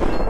You